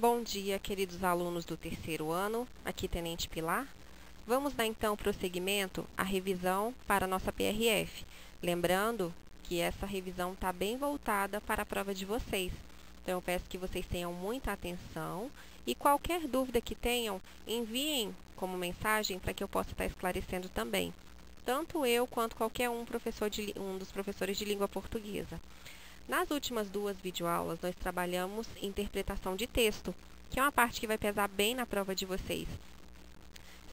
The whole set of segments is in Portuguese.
Bom dia, queridos alunos do terceiro ano. Aqui Tenente Pilar. Vamos dar então prosseguimento à revisão para a nossa PRF. Lembrando que essa revisão está bem voltada para a prova de vocês. Então, eu peço que vocês tenham muita atenção e qualquer dúvida que tenham, enviem como mensagem para que eu possa estar esclarecendo também. Tanto eu quanto qualquer um, professor de, um dos professores de língua portuguesa. Nas últimas duas videoaulas, nós trabalhamos interpretação de texto, que é uma parte que vai pesar bem na prova de vocês.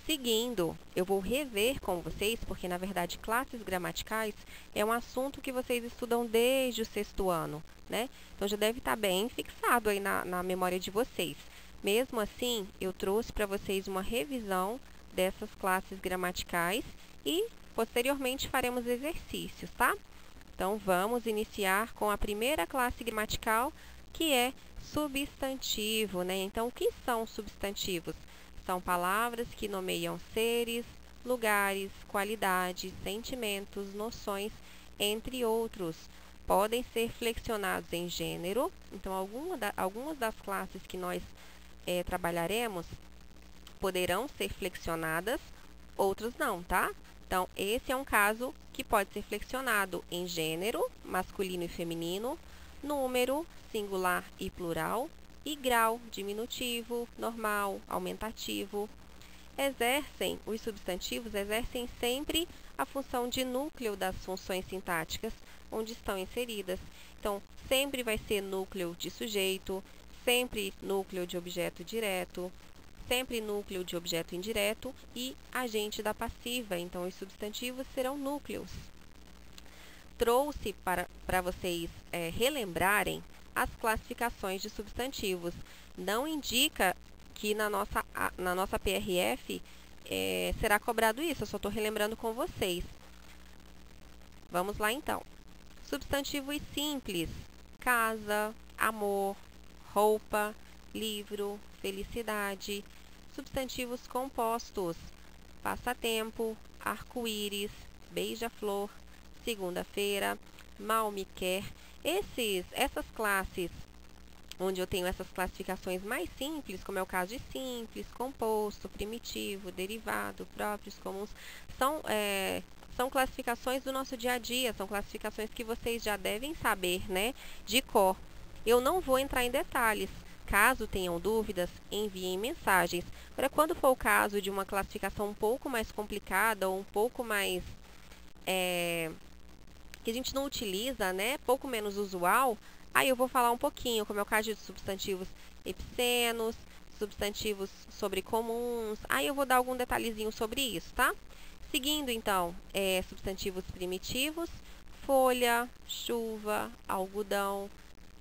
Seguindo, eu vou rever com vocês, porque na verdade classes gramaticais é um assunto que vocês estudam desde o sexto ano, né? Então já deve estar bem fixado aí na, na memória de vocês. Mesmo assim, eu trouxe para vocês uma revisão dessas classes gramaticais e posteriormente faremos exercícios, tá? Então, vamos iniciar com a primeira classe gramatical, que é substantivo, né? Então, o que são substantivos? São palavras que nomeiam seres, lugares, qualidades, sentimentos, noções, entre outros. Podem ser flexionados em gênero. Então, alguma da, algumas das classes que nós é, trabalharemos poderão ser flexionadas, outros não, tá? Então, esse é um caso que pode ser flexionado em gênero, masculino e feminino, número, singular e plural, e grau, diminutivo, normal, aumentativo. Exercem, os substantivos exercem sempre a função de núcleo das funções sintáticas onde estão inseridas. Então, sempre vai ser núcleo de sujeito, sempre núcleo de objeto direto, sempre núcleo de objeto indireto e agente da passiva. Então, os substantivos serão núcleos. Trouxe para, para vocês é, relembrarem as classificações de substantivos. Não indica que na nossa, na nossa PRF é, será cobrado isso, eu só estou relembrando com vocês. Vamos lá, então. Substantivos simples, casa, amor, roupa, livro, felicidade, substantivos compostos, passatempo, arco-íris, beija-flor, segunda-feira, mal me quer. Esses, essas classes, onde eu tenho essas classificações mais simples, como é o caso de simples, composto, primitivo, derivado, próprios, comuns, são, é, são classificações do nosso dia a dia, são classificações que vocês já devem saber, né, de cor. Eu não vou entrar em detalhes, Caso tenham dúvidas, enviem mensagens. Para quando for o caso de uma classificação um pouco mais complicada ou um pouco mais é, que a gente não utiliza, né, pouco menos usual, aí eu vou falar um pouquinho, como é o caso de substantivos epicenos, substantivos sobre comuns, aí eu vou dar algum detalhezinho sobre isso, tá? Seguindo, então, é, substantivos primitivos, folha, chuva, algodão,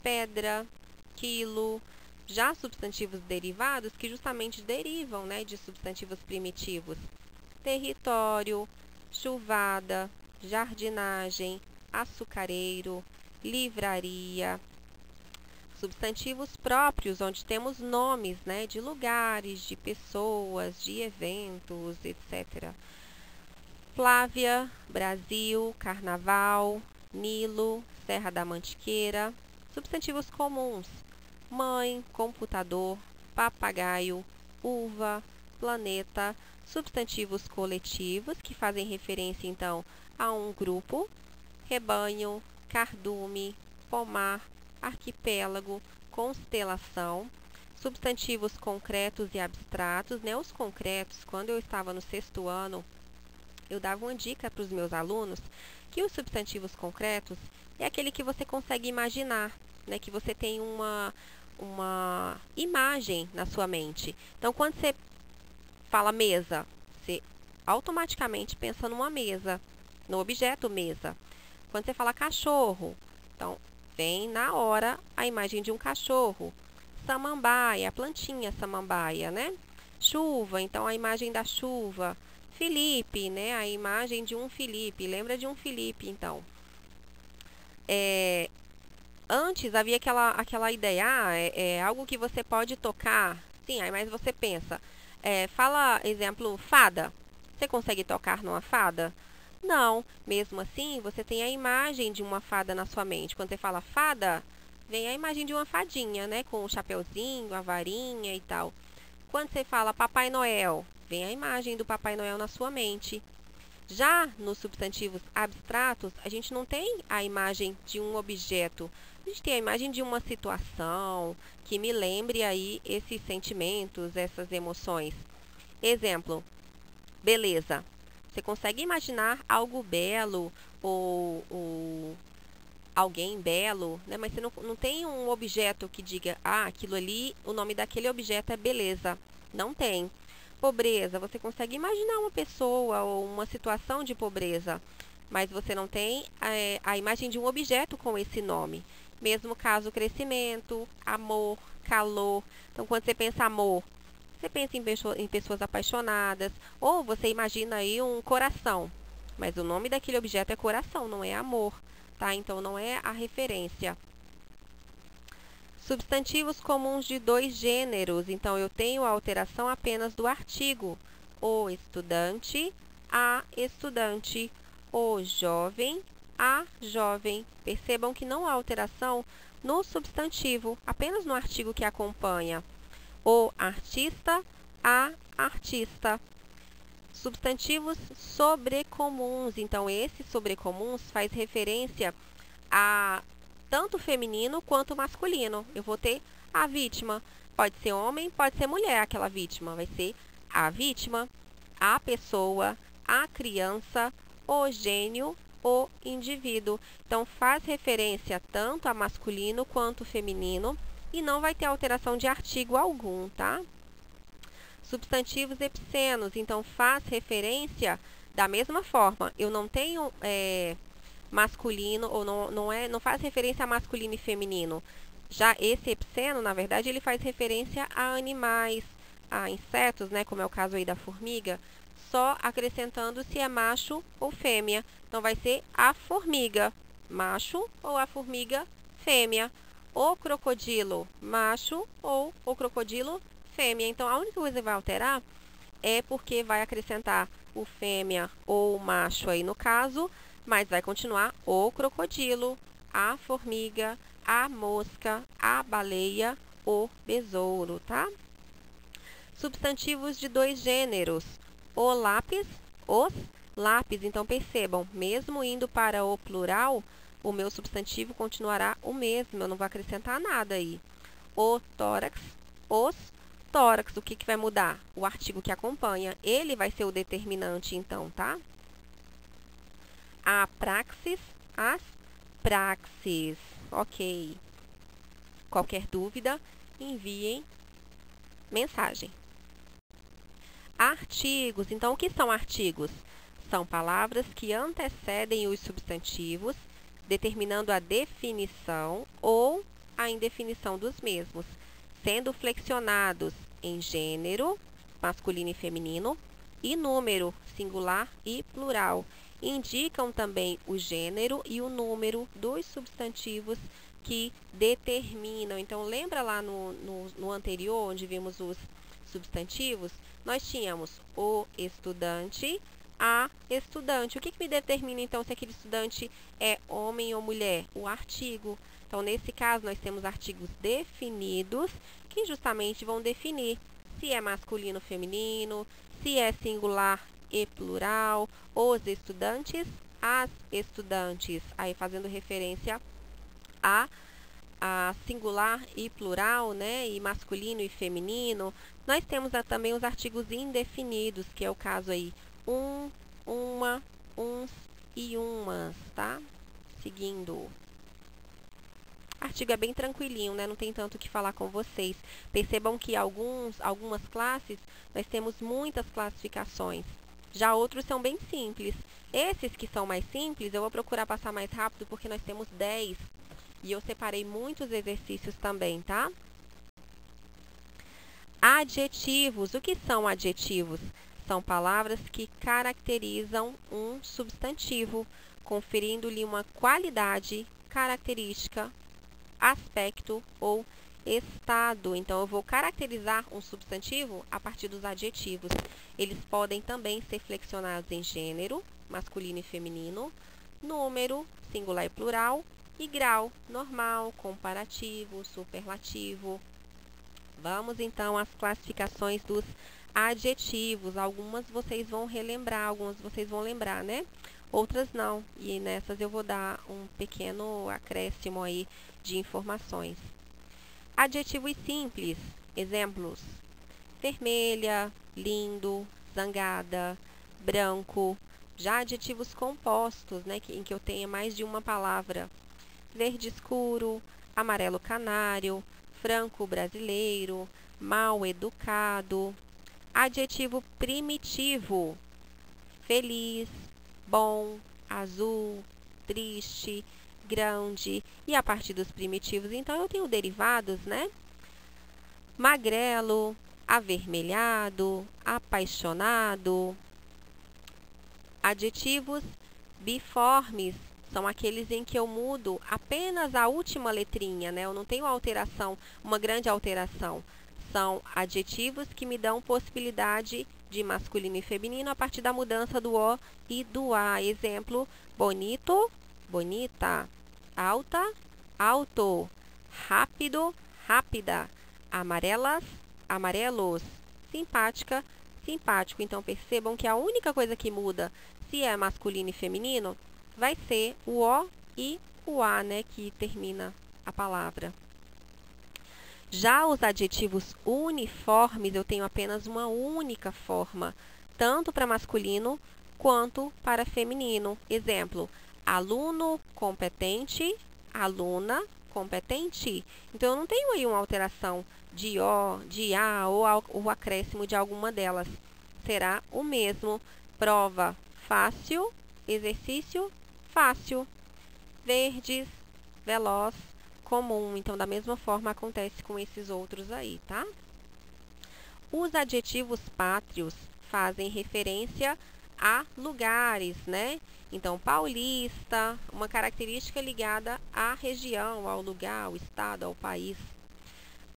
pedra, quilo, já substantivos derivados, que justamente derivam né, de substantivos primitivos, território, chuvada, jardinagem, açucareiro, livraria, substantivos próprios, onde temos nomes né, de lugares, de pessoas, de eventos, etc. Flávia, Brasil, Carnaval, Nilo, Serra da Mantiqueira. Substantivos comuns, mãe, computador, papagaio, uva, planeta, substantivos coletivos que fazem referência então a um grupo, rebanho, cardume, pomar, arquipélago, constelação, substantivos concretos e abstratos, né? Os concretos, quando eu estava no sexto ano, eu dava uma dica para os meus alunos que os substantivos concretos é aquele que você consegue imaginar, né? Que você tem uma uma imagem na sua mente. Então, quando você fala mesa, você automaticamente pensa numa mesa, no objeto mesa. Quando você fala cachorro, então vem na hora a imagem de um cachorro. Samambaia, plantinha samambaia, né? Chuva, então a imagem da chuva. Felipe, né? A imagem de um Felipe. Lembra de um Felipe, então. É, antes havia aquela, aquela ideia, ah, é, é, algo que você pode tocar. Sim, aí mas você pensa, é, fala, exemplo, fada. Você consegue tocar numa fada? Não. Mesmo assim, você tem a imagem de uma fada na sua mente. Quando você fala fada, vem a imagem de uma fadinha, né? Com o um chapeuzinho, a varinha e tal. Quando você fala Papai Noel, vem a imagem do Papai Noel na sua mente. Já nos substantivos abstratos, a gente não tem a imagem de um objeto, a gente tem a imagem de uma situação que me lembre aí esses sentimentos, essas emoções. Exemplo, beleza. Você consegue imaginar algo belo ou, ou alguém belo, né? mas você não, não tem um objeto que diga, ah, aquilo ali, o nome daquele objeto é beleza. Não tem pobreza, você consegue imaginar uma pessoa ou uma situação de pobreza, mas você não tem é, a imagem de um objeto com esse nome. Mesmo caso crescimento, amor, calor. Então, quando você pensa amor, você pensa em, pessoa, em pessoas apaixonadas, ou você imagina aí um coração, mas o nome daquele objeto é coração, não é amor, tá? Então, não é a referência. Substantivos comuns de dois gêneros. Então, eu tenho a alteração apenas do artigo. O estudante, a estudante. O jovem, a jovem. Percebam que não há alteração no substantivo, apenas no artigo que acompanha. O artista, a artista. Substantivos sobrecomuns. Então, esses sobrecomuns faz referência a tanto feminino quanto masculino. Eu vou ter a vítima. Pode ser homem, pode ser mulher aquela vítima. Vai ser a vítima, a pessoa, a criança, o gênio, o indivíduo. Então, faz referência tanto a masculino quanto feminino e não vai ter alteração de artigo algum, tá? Substantivos epicenos, então faz referência da mesma forma. Eu não tenho é, masculino ou não, não, é, não faz referência a masculino e feminino. Já esse epiceno, na verdade, ele faz referência a animais, a insetos, né, como é o caso aí da formiga, só acrescentando se é macho ou fêmea. Então vai ser a formiga, macho ou a formiga fêmea. O crocodilo, macho ou o crocodilo fêmea. Então a única coisa que vai alterar é porque vai acrescentar o fêmea ou o macho aí no caso, mas vai continuar o crocodilo, a formiga, a mosca, a baleia, o besouro, tá? Substantivos de dois gêneros, o lápis, os lápis. Então, percebam, mesmo indo para o plural, o meu substantivo continuará o mesmo, eu não vou acrescentar nada aí. O tórax, os tórax, o que, que vai mudar? O artigo que acompanha, ele vai ser o determinante, então, tá? a praxis, as praxis. Ok. Qualquer dúvida, enviem mensagem. Artigos. Então, o que são artigos? São palavras que antecedem os substantivos, determinando a definição ou a indefinição dos mesmos, sendo flexionados em gênero, masculino e feminino, e número, singular e plural, indicam também o gênero e o número dos substantivos que determinam. Então, lembra lá no, no, no anterior, onde vimos os substantivos? Nós tínhamos o estudante, a estudante. O que, que me determina, então, se aquele estudante é homem ou mulher? O artigo. Então, nesse caso, nós temos artigos definidos que justamente vão definir se é masculino ou feminino, se é singular e plural, os estudantes, as estudantes, aí fazendo referência a, a singular e plural, né, e masculino e feminino. Nós temos também os artigos indefinidos, que é o caso aí um, uma, uns e umas, tá? Seguindo. Artigo é bem tranquilinho, né? Não tem tanto o que falar com vocês. Percebam que alguns, algumas classes, nós temos muitas classificações. Já outros são bem simples. Esses que são mais simples, eu vou procurar passar mais rápido porque nós temos 10 e eu separei muitos exercícios também, tá? Adjetivos. O que são adjetivos? São palavras que caracterizam um substantivo, conferindo-lhe uma qualidade, característica, aspecto ou estado. Então, eu vou caracterizar um substantivo a partir dos adjetivos. Eles podem também ser flexionados em gênero, masculino e feminino, número, singular e plural, E grau, normal, comparativo, superlativo. Vamos então às classificações dos adjetivos. Algumas vocês vão relembrar, algumas vocês vão lembrar, né? Outras não. E nessas eu vou dar um pequeno acréscimo aí de informações. Adjetivos simples. Exemplos: vermelha, lindo, zangada, branco. Já adjetivos compostos, né, em que eu tenha mais de uma palavra. Verde escuro, amarelo canário, franco brasileiro, mal educado. Adjetivo primitivo: feliz, bom, azul, triste, grande. E a partir dos primitivos, então, eu tenho derivados, né? Magrelo, avermelhado, apaixonado. Adjetivos biformes são aqueles em que eu mudo apenas a última letrinha, né? Eu não tenho alteração, uma grande alteração. São adjetivos que me dão possibilidade de masculino e feminino a partir da mudança do O e do A. Exemplo, bonito, bonita, alta, alto, rápido, rápida, amarelas, amarelos, simpática, simpático. Então, percebam que a única coisa que muda se é masculino e feminino vai ser o O e o A, né, que termina a palavra. Já os adjetivos uniformes, eu tenho apenas uma única forma, tanto para masculino quanto para feminino. Exemplo, aluno competente, aluna competente. Então, eu não tenho aí uma alteração de O, de A ou o acréscimo de alguma delas. Será o mesmo. Prova fácil, exercício fácil, verdes, veloz, comum. Então, da mesma forma, acontece com esses outros aí, tá? Os adjetivos pátrios fazem referência a lugares, né? Então, paulista, uma característica ligada à região, ao lugar, ao estado, ao país.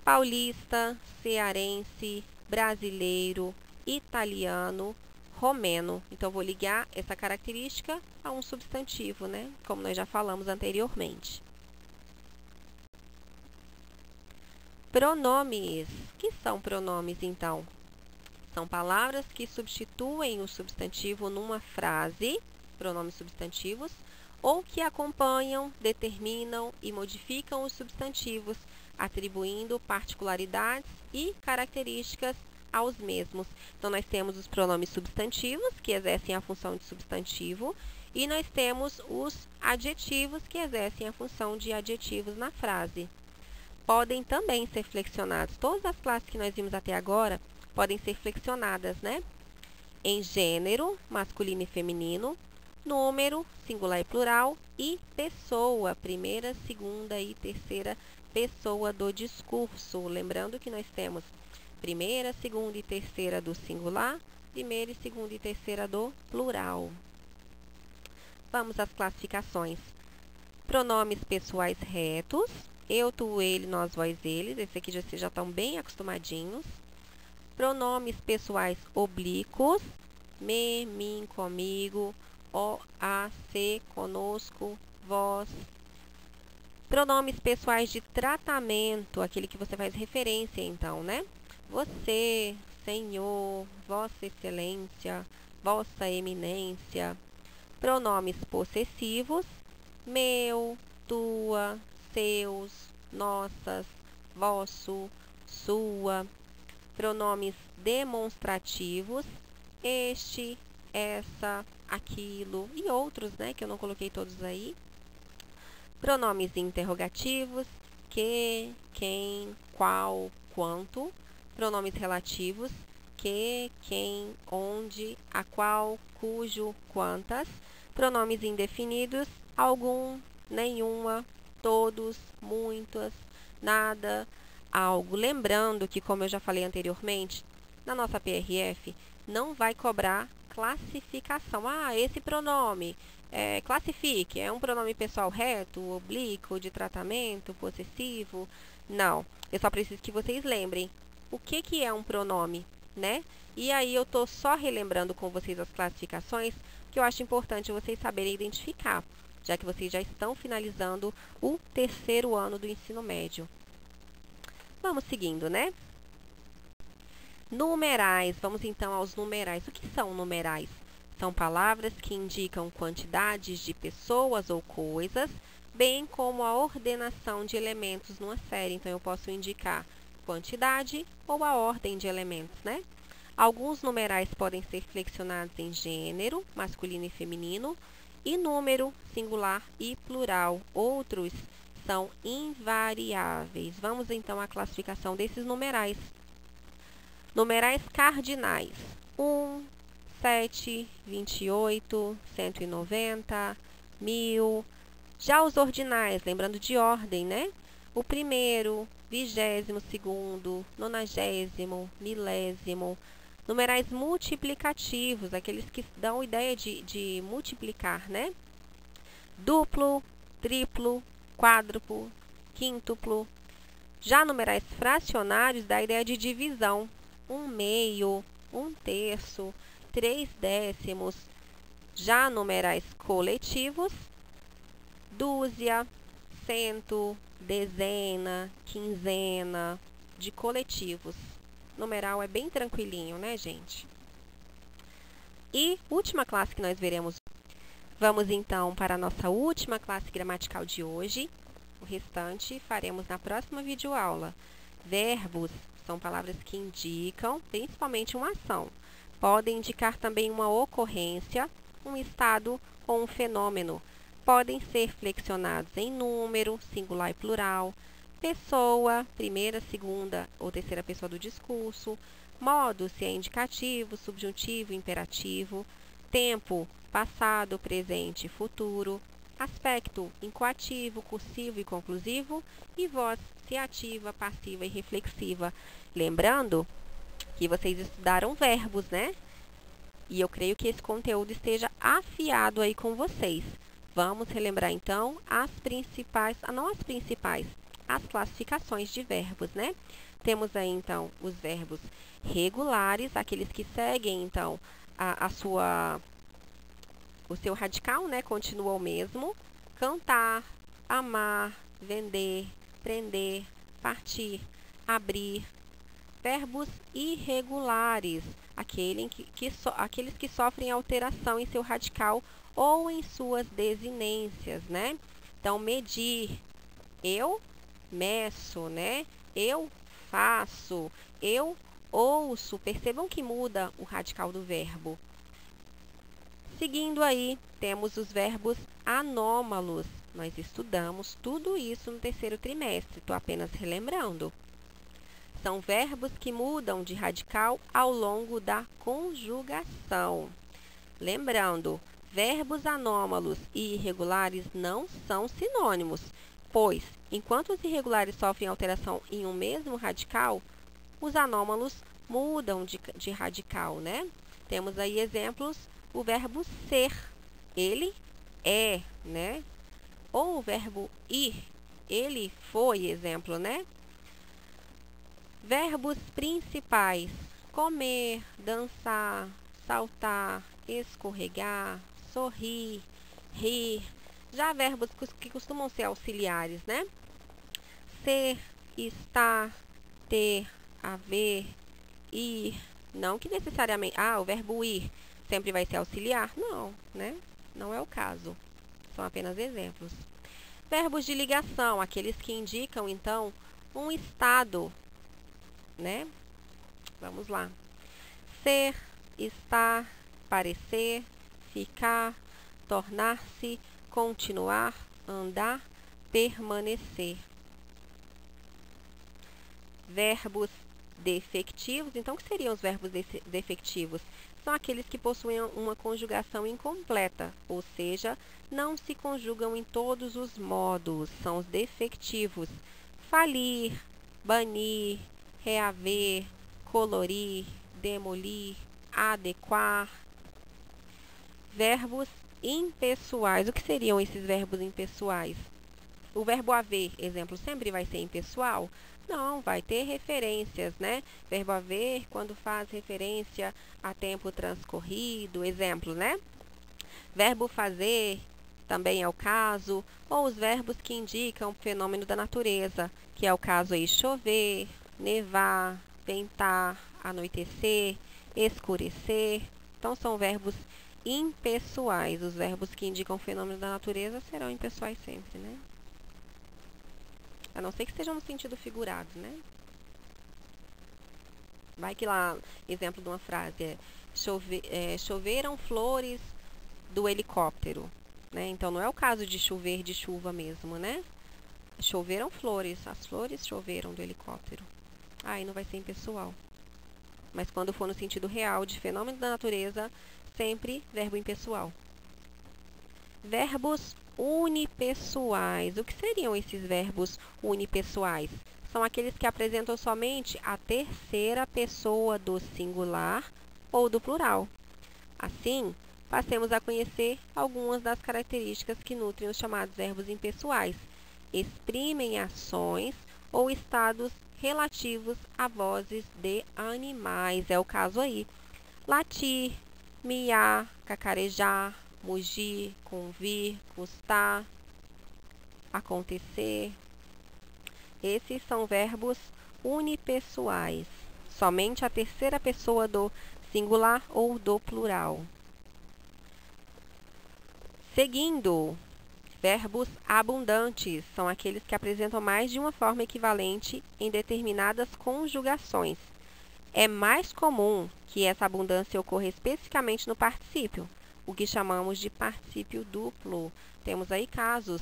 Paulista, cearense, brasileiro, italiano, romeno. Então, vou ligar essa característica a um substantivo, né? Como nós já falamos anteriormente. Pronomes. Que são pronomes, então? São palavras que substituem o substantivo numa frase, pronomes substantivos, ou que acompanham, determinam e modificam os substantivos, atribuindo particularidades e características aos mesmos. Então, nós temos os pronomes substantivos, que exercem a função de substantivo, e nós temos os adjetivos, que exercem a função de adjetivos na frase. Podem também ser flexionados. Todas as classes que nós vimos até agora podem ser flexionadas, né? Em gênero, masculino e feminino, número, singular e plural, e pessoa, primeira, segunda e terceira pessoa do discurso. Lembrando que nós temos primeira, segunda e terceira do singular, primeira segunda e terceira do plural. Vamos às classificações. Pronomes pessoais retos, eu, tu, ele, nós, vós, eles. Esse aqui vocês já estão bem acostumadinhos. Pronomes pessoais oblíquos, me, mim, comigo, o, a, se, conosco, vós. Pronomes pessoais de tratamento, aquele que você faz referência, então, né? você, senhor, vossa excelência, vossa eminência. Pronomes possessivos, meu, tua, seus, nossas, vosso, sua. Pronomes demonstrativos, este, essa, aquilo e outros, né, que eu não coloquei todos aí. Pronomes interrogativos, que, quem, qual, quanto pronomes relativos, que, quem, onde, a qual, cujo, quantas, pronomes indefinidos, algum, nenhuma, todos, muitas, nada, algo. Lembrando que, como eu já falei anteriormente, na nossa PRF não vai cobrar classificação. Ah, esse pronome, é, classifique, é um pronome pessoal reto, oblíquo, de tratamento, possessivo? Não, eu só preciso que vocês lembrem o que, que é um pronome, né? E aí eu estou só relembrando com vocês as classificações que eu acho importante vocês saberem identificar. Já que vocês já estão finalizando o terceiro ano do ensino médio. Vamos seguindo, né? Numerais. Vamos então aos numerais. O que são numerais? São palavras que indicam quantidades de pessoas ou coisas, bem como a ordenação de elementos numa série. Então, eu posso indicar quantidade ou a ordem de elementos, né? Alguns numerais podem ser flexionados em gênero, masculino e feminino, e número, singular e plural. Outros são invariáveis. Vamos então à classificação desses numerais. Numerais cardinais: 1, 7, 28, 190, 1000. Já os ordinais, lembrando de ordem, né? O primeiro, vigésimo segundo, nonagésimo, milésimo. Numerais multiplicativos, aqueles que dão ideia de, de multiplicar, né? Duplo, triplo, quádruplo, quíntuplo. Já numerais fracionários dá ideia de divisão, um meio, um terço, três décimos. Já numerais coletivos, dúzia, cento, dezena, quinzena, de coletivos. Numeral é bem tranquilinho, né, gente? E última classe que nós veremos. Vamos então para a nossa última classe gramatical de hoje. O restante faremos na próxima videoaula. Verbos são palavras que indicam principalmente uma ação. Podem indicar também uma ocorrência, um estado ou um fenômeno. Podem ser flexionados em número, singular e plural, pessoa, primeira, segunda ou terceira pessoa do discurso, modo, se é indicativo, subjuntivo, imperativo, tempo, passado, presente futuro, aspecto incoativo, cursivo e conclusivo, e voz se ativa, passiva e reflexiva. Lembrando que vocês estudaram verbos, né? E eu creio que esse conteúdo esteja afiado aí com vocês. Vamos relembrar então as principais, não as principais, as classificações de verbos, né? Temos aí então os verbos regulares, aqueles que seguem então a, a sua o seu radical, né, continua o mesmo. Cantar, amar, vender, prender, partir, abrir. Verbos irregulares, aquele que, que so, aqueles que sofrem alteração em seu radical ou em suas desinências, né? Então, medir, eu meço, né? Eu faço, eu ouço. Percebam que muda o radical do verbo. Seguindo aí, temos os verbos anômalos. Nós estudamos tudo isso no terceiro trimestre, estou apenas relembrando. São verbos que mudam de radical ao longo da conjugação. Lembrando, verbos anômalos e irregulares não são sinônimos, pois, enquanto os irregulares sofrem alteração em um mesmo radical, os anômalos mudam de, de radical, né? Temos aí exemplos o verbo ser. Ele é, né? Ou o verbo ir. Ele foi, exemplo, né? Verbos principais: comer, dançar, saltar, escorregar, sorrir, rir. Já verbos que costumam ser auxiliares, né? Ser, estar, ter, haver, ir. Não que necessariamente. Ah, o verbo ir sempre vai ser auxiliar? Não, né? Não é o caso. São apenas exemplos. Verbos de ligação, aqueles que indicam, então, um estado, né? Vamos lá. Ser, estar, parecer, ficar, tornar-se, continuar, andar, permanecer. Verbos defectivos. Então, o que seriam os verbos defectivos? são aqueles que possuem uma conjugação incompleta, ou seja, não se conjugam em todos os modos, são os defectivos. Falir, banir, reaver, colorir, demolir, adequar. Verbos impessoais. O que seriam esses verbos impessoais? O verbo haver, exemplo, sempre vai ser impessoal? Não, vai ter referências, né? Verbo haver quando faz referência a tempo transcorrido, exemplo, né? Verbo fazer, também é o caso, ou os verbos que indicam o fenômeno da natureza, que é o caso aí chover, nevar, ventar, anoitecer, escurecer. Então, são verbos impessoais. Os verbos que indicam o fenômeno da natureza serão impessoais sempre, né? A não ser que estejam no sentido figurado, né? Vai que lá, exemplo de uma frase é, chove, é choveram flores do helicóptero. Né? Então, não é o caso de chover de chuva mesmo, né? Choveram flores, as flores choveram do helicóptero. Aí não vai ser impessoal. Mas quando for no sentido real de fenômeno da natureza, sempre verbo impessoal. Verbos unipessoais. O que seriam esses verbos unipessoais? São aqueles que apresentam somente a terceira pessoa do singular ou do plural. Assim, passemos a conhecer algumas das características que nutrem os chamados verbos impessoais. Exprimem ações ou estados relativos a vozes de animais. É o caso aí. Latir, miar, cacarejar, mugir, convir, custar, acontecer. Esses são verbos unipessoais. Somente a terceira pessoa do singular ou do plural. Seguindo, verbos abundantes são aqueles que apresentam mais de uma forma equivalente em determinadas conjugações. É mais comum que essa abundância ocorra especificamente no particípio, o que chamamos de particípio duplo. Temos aí casos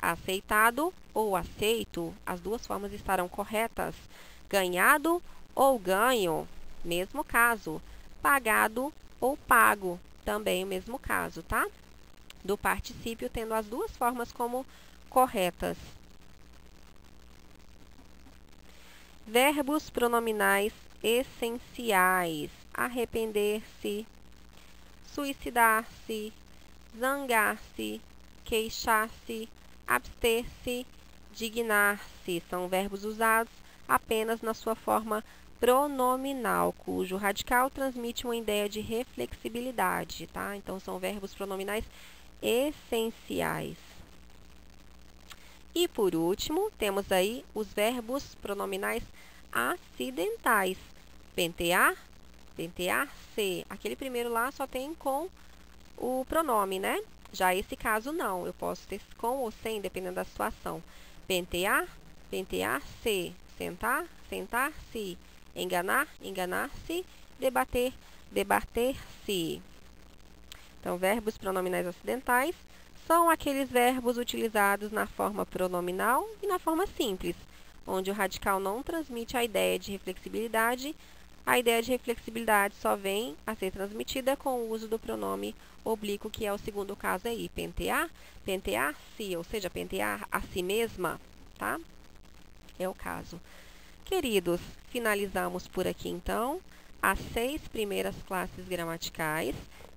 aceitado ou aceito, as duas formas estarão corretas. Ganhado ou ganho, mesmo caso. Pagado ou pago, também o mesmo caso, tá? do particípio, tendo as duas formas como corretas. Verbos pronominais essenciais: arrepender-se, suicidar-se, zangar-se, queixar-se, abster-se, dignar-se. São verbos usados apenas na sua forma pronominal, cujo radical transmite uma ideia de reflexibilidade, tá? Então, são verbos pronominais essenciais. E por último, temos aí os verbos pronominais acidentais. Pentear, pentear-se. Aquele primeiro lá só tem com o pronome, né? Já esse caso não, eu posso ter com ou sem, dependendo da situação. Pentear, pentear-se. Sentar, sentar-se. Enganar, enganar-se. Debater, debater-se. Então, verbos pronominais acidentais são aqueles verbos utilizados na forma pronominal e na forma simples, onde o radical não transmite a ideia de reflexibilidade. A ideia de reflexibilidade só vem a ser transmitida com o uso do pronome oblíquo, que é o segundo caso aí, pentear, pentear-se, ou seja, pentear a si mesma, tá? É o caso. Queridos, finalizamos por aqui então as seis primeiras classes gramaticais.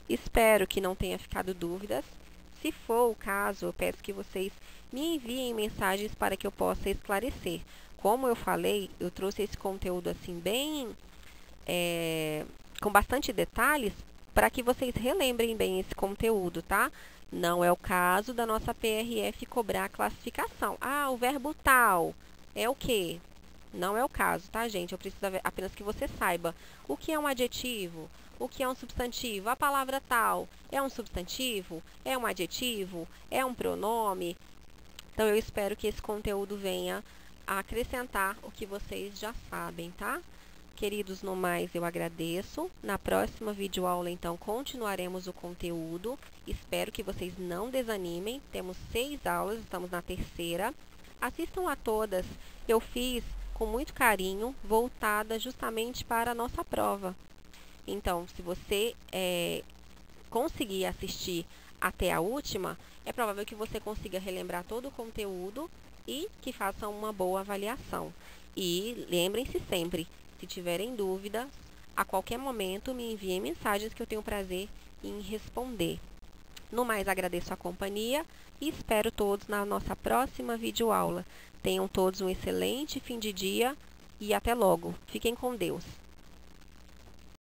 Espero que não tenha ficado dúvidas. Se for o caso, eu peço que vocês me enviem mensagens para que eu possa esclarecer. Como eu falei, eu trouxe esse conteúdo assim bem é, com bastante detalhes para que vocês relembrem bem esse conteúdo, tá? Não é o caso da nossa PRF cobrar a classificação. Ah, o verbo tal é o quê? Não é o caso, tá, gente? Eu preciso apenas que você saiba o que é um adjetivo, o que é um substantivo. A palavra tal é um substantivo? É um adjetivo? É um pronome? Então, eu espero que esse conteúdo venha a acrescentar o que vocês já sabem, tá? Queridos, no mais, eu agradeço. Na próxima videoaula, então, continuaremos o conteúdo. Espero que vocês não desanimem. Temos seis aulas, estamos na terceira. Assistam a todas. Eu fiz com muito carinho, voltada justamente para a nossa prova. Então, se você é, conseguir assistir até a última, é provável que você consiga relembrar todo o conteúdo e que faça uma boa avaliação. E lembrem-se sempre, se tiverem dúvida, a qualquer momento me enviem mensagens que eu tenho prazer em responder. No mais, agradeço a companhia e espero todos na nossa próxima videoaula. Tenham todos um excelente fim de dia e até logo. Fiquem com Deus.